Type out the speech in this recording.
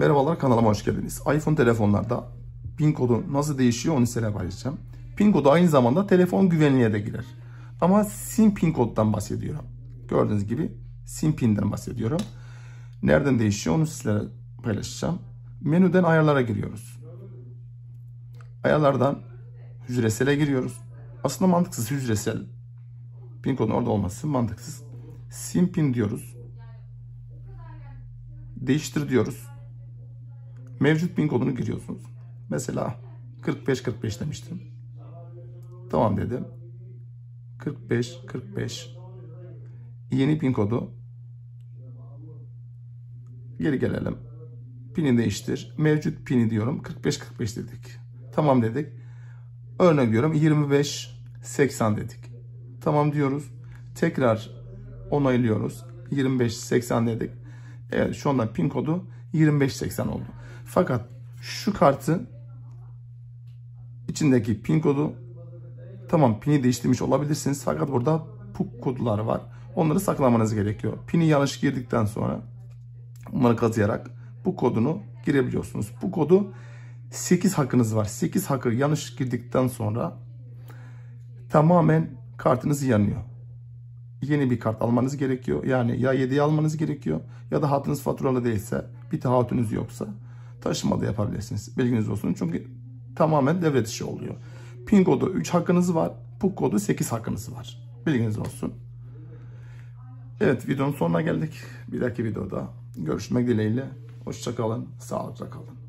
Merhabalar kanalıma hoş geldiniz. iPhone telefonlarda pin kodu nasıl değişiyor onu size paylaşacağım. Pin kodu aynı zamanda telefon güvenliğe de girer. Ama sim pin koddan bahsediyorum. Gördüğünüz gibi sim pinden bahsediyorum. Nereden değişiyor onu sizlere paylaşacağım. Menüden ayarlara giriyoruz. Ayarlardan hücresele giriyoruz. Aslında mantıksız hücresel. Pin kodun orada olması mantıksız. Sim pin diyoruz. Değiştir diyoruz. Mevcut pin kodunu giriyorsunuz. Mesela 45-45 demiştim. Tamam dedim. 45-45 Yeni pin kodu. Geri gelelim. Pini değiştir. Mevcut pini diyorum. 45-45 dedik. Tamam dedik. Örnek diyorum 25-80 dedik. Tamam diyoruz. Tekrar onaylıyoruz. 25-80 dedik. Evet şu anda pin kodu 2580 oldu. Fakat şu kartı içindeki pin kodu tamam pini değiştirmiş olabilirsiniz. Fakat burada PUK kodlar var. Onları saklamanız gerekiyor. Pini yanlış girdikten sonra bunları kazıyarak bu kodunu girebiliyorsunuz. Bu kodu 8 hakkınız var. 8 hakkı yanlış girdikten sonra tamamen kartınız yanıyor yeni bir kart almanız gerekiyor. Yani ya 7'yi almanız gerekiyor ya da hatınız faturalı değilse bir taahhütünüz yoksa taşıma da yapabilirsiniz. Bilginiz olsun. Çünkü tamamen devlet işi oluyor. PIN kodu 3 hakkınız var. PUK kodu 8 hakkınız var. Bilginiz olsun. Evet videonun sonuna geldik. Bir dahaki videoda görüşmek dileğiyle. Hoşçakalın. Sağlıkla kalın.